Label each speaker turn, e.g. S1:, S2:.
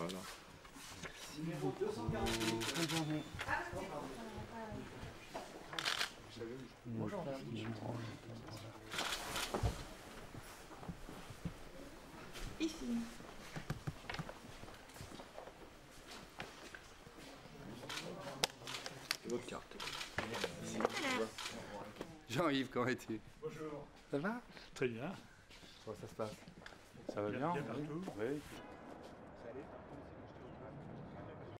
S1: Voilà.
S2: Numéro Bonjour.
S3: Ici.
S1: Votre carte.
S4: Jean-Yves, comment es-tu?
S5: Bonjour.
S4: Ça va?
S5: Très bien.
S4: Comment ça se passe? Ça va bien?
S5: Bien partout.
S4: Oui.